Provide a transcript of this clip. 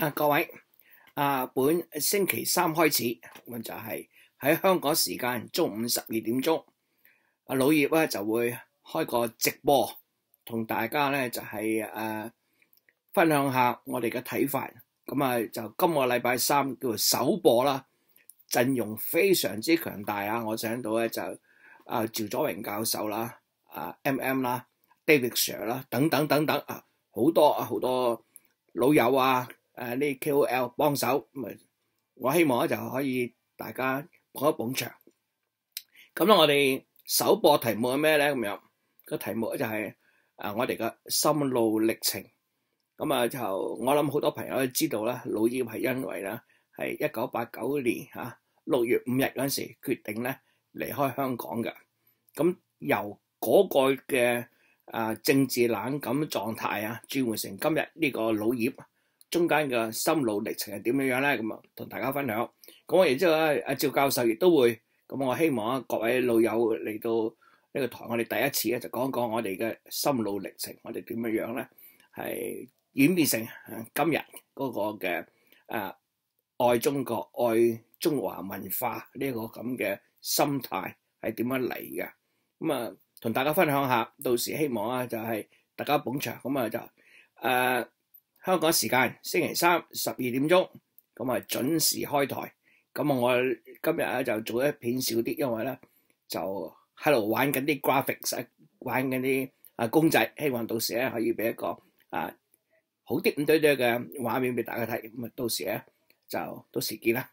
啊，各位，啊，本星期三開始，咁就係喺香港時間中午十二點鐘，阿老葉咧就會開個直播，同大家咧就係、誒、分享下我哋嘅睇法。咁啊，就今個禮拜三叫做首播啦，陣容非常之強大啊！我想到咧就啊趙佐榮教授啦，啊 M M 啦，David Sir 啦，等等等等啊，好多啊好多老友啊！誒呢 KOL 幫手，咁啊，我希望咧就可以大家捧一捧場。咁咧，我哋首播題目係咩咧？咁樣個題目咧就係誒我哋嘅心路歷程。咁啊，就我諗好多朋友都知道啦，老葉係因為咧係一九八九年嚇六月五日嗰陣時決定咧離開香港嘅。咁由嗰個嘅啊政治冷感狀態啊，轉換成今日呢個老葉。中間嘅心路歷程係點樣樣咧？咁啊，同大家分享。咁我然之後咧，阿趙教授亦都會。咁我希望啊，各位老友嚟到呢個台，我哋第一次咧就講講我哋嘅心路歷程，我哋點樣樣咧係演變成今日嗰個嘅誒愛中國、愛中華文化呢個咁嘅心態係點樣嚟嘅？咁啊，同大家分享下。到時希望啊，就係大家捧場。咁啊，就誒。香港时间星期三十二点钟，咁啊准时开台。咁啊，我今日咧就做一片少啲，因为咧就喺度玩紧啲 graphics，玩紧啲啊公仔，希望到时咧可以俾一个啊好啲咁多啲嘅画面俾大家睇。咁啊，到时咧就到时见啦。